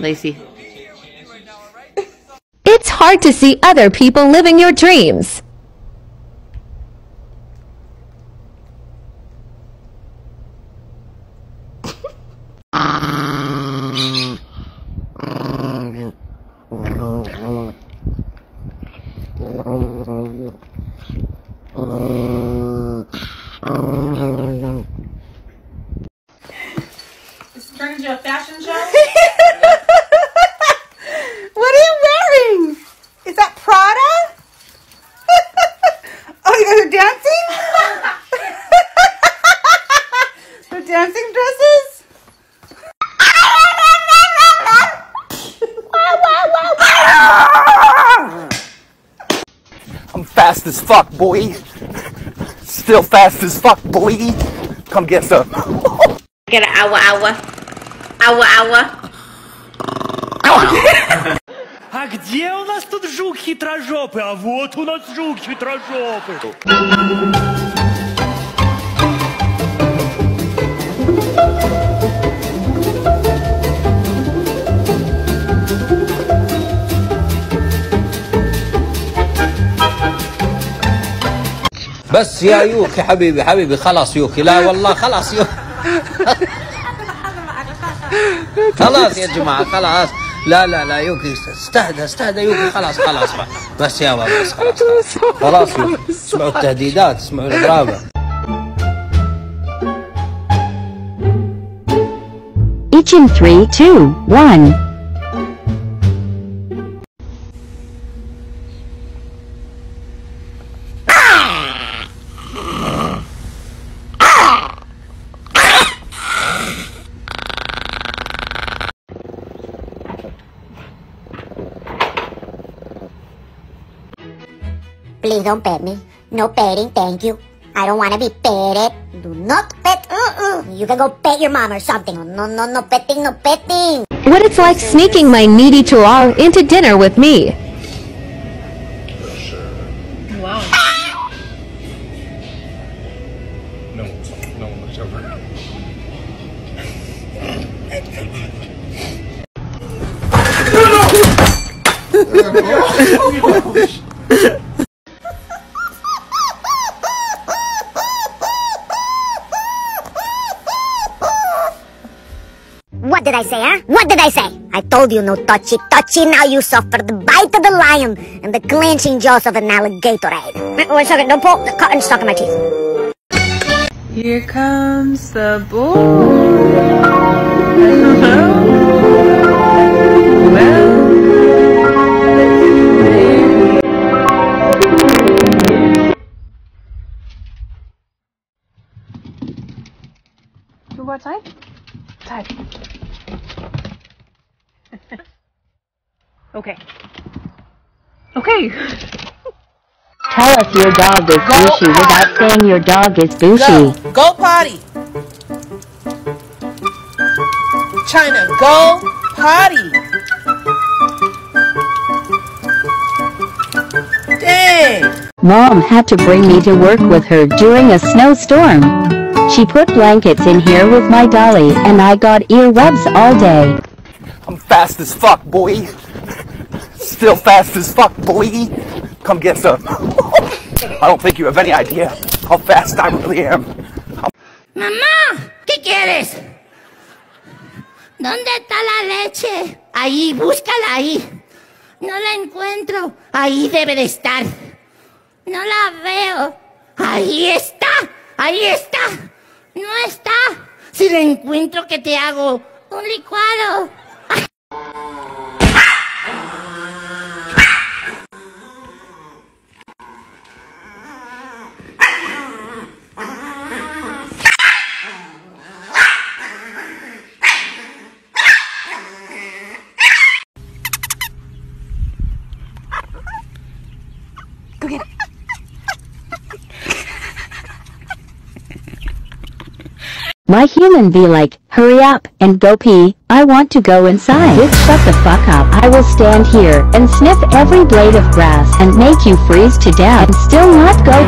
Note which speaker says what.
Speaker 1: Lacey.
Speaker 2: It's hard to see other people living your dreams.
Speaker 3: Dancing? They're dancing dresses?
Speaker 4: I'm fast as fuck, boy. Still fast as fuck, boy. Come get some.
Speaker 1: Get an hour, hour. Hour, hour.
Speaker 5: А где у нас тут жук хитрожопый? А вот у нас жук хитрожопый.
Speaker 6: بس يا يوكي حبيبي حبيبي خلاص يوكي. لا والله خلاص يوكي. خلاص يا جماعة خلاص. لا لا لا يوكي. استهدى استهدى يوكي. خلاص خلاص بقى. بس يا بابا بس خلاص خلاص, خلاص يوكي. اسمعوا التهديدات اسمعوا الضرابة
Speaker 7: Each in three, two, one.
Speaker 8: Please don't pet me. No petting, thank you. I don't want to be petted. Do not pet. Uh-uh. You can go pet your mom or something. No, no, no petting, no petting.
Speaker 2: What it's like sneaking my needy chihuahua into dinner with me.
Speaker 9: Wow.
Speaker 10: No, no, it's over.
Speaker 8: What did I say, huh? What did I say? I told you no touchy touchy. Now you suffer the bite of the lion and the clenching jaws of an alligator. Wait one second. Don't pull the cotton stuck in my teeth.
Speaker 3: Here comes the boy. Hello. Well,
Speaker 9: Can we go okay. Okay.
Speaker 7: Tell us your dog is bushy without saying your dog is bushy.
Speaker 3: Go. Go potty. China, go potty. Dang.
Speaker 7: Mom had to bring me to work with her during a snowstorm. She put blankets in here with my dolly and I got earwebs all day.
Speaker 4: I'm fast as fuck, boy. Still fast as fuck, boy. Come get some. I don't think you have any idea how fast I really am.
Speaker 8: Mamá, ¿qué quieres? ¿Dónde está la leche? Ahí, búscala ahí. No la encuentro. Ahí debe de estar. No la veo. Ahí está. Ahí está. No está. Si la encuentro, ¿qué te hago? Un licuado.
Speaker 7: My human be like, hurry up and go pee, I want to go inside. Bitch shut the fuck up. I will stand here and sniff every blade of grass and make you freeze to death and still not go